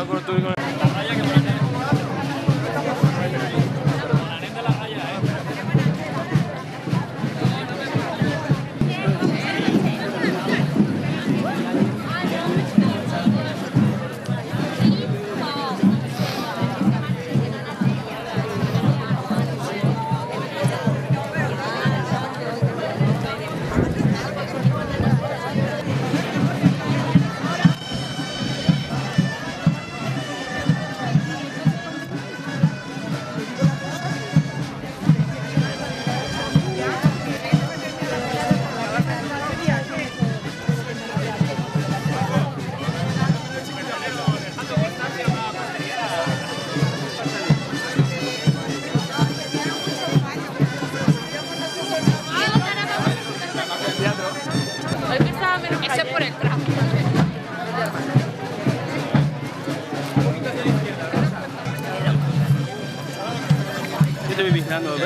agora eu tô ligando. Voy vigilando.